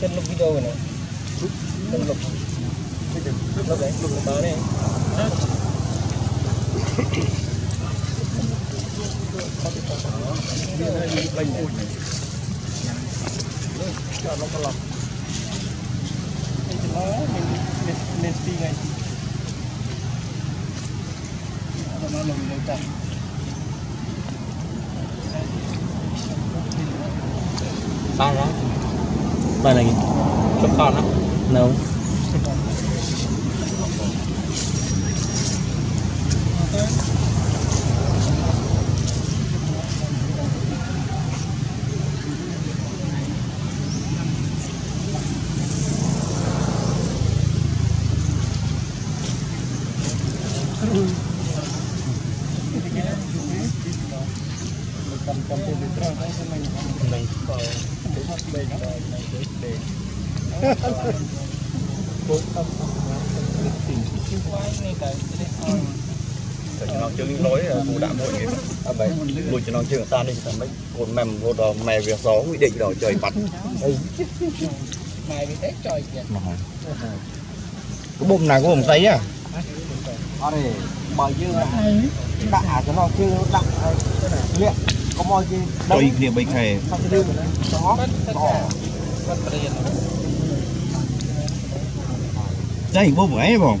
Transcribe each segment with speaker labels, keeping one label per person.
Speaker 1: Chân lúc video này Chân lúc Lúc đấy, lục đó này nó có lọc nó mình lên lên phi ngay nó
Speaker 2: ba là gì chốt con đó nấu
Speaker 1: cầm cầm trên điện thoại đó cho mình
Speaker 2: mình có
Speaker 1: đây đây đây đây bốn không tìm chiếc quái ngay tại cái
Speaker 2: cho nó chứng lối cụ đã mỗi người. À vậy lùi cho nó chứng ta đi thành mấy cồn mềm vô đó mè việc gió quy định đó trời bắn
Speaker 1: mày bị tết trời kìa.
Speaker 2: Cái bụng này có bụng tấy à?
Speaker 1: Ở đây bởi như đã cho nó chưa đặt luyện có mọi gì
Speaker 2: tôi bây khề
Speaker 1: không đưa đó.
Speaker 2: Đây bố ấy không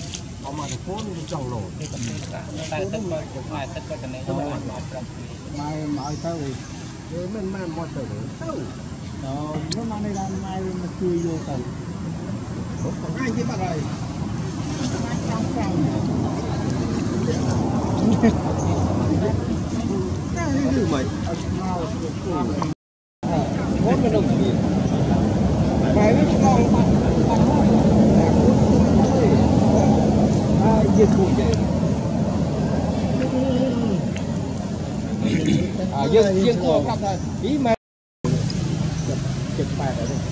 Speaker 1: เอามาโค้งจังโหลดแต่ตึกก็มาตึกก็จะในตัวมาปรับ
Speaker 3: mai mai tao thì rồi mình mang qua từ tao đó nó mang đây là mai mà chui vô từ ai chứ bà rồi cái gì mày
Speaker 1: Vốn cái đồng tiền
Speaker 3: mày យើងយើង
Speaker 1: គួរកាត់ដែរពីមែ
Speaker 3: នចិត្ត
Speaker 2: បែបហ្នឹង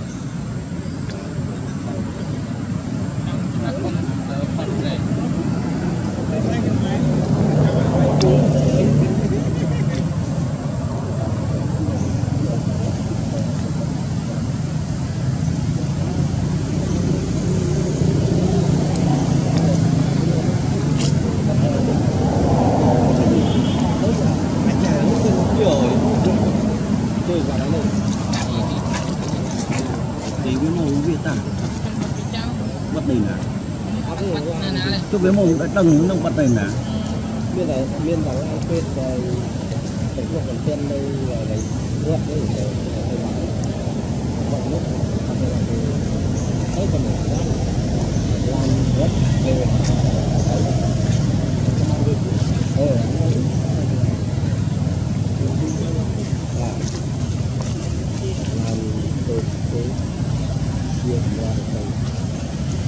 Speaker 2: bắt đỉnh à chụp cái màu đã đằng nó bắt này nè
Speaker 3: miền này miền đó ai quên rồi cái cuộc còn tên đây là cái ruột đấy để bọn nước còn cái làm rất về ờ làm từ cái ra được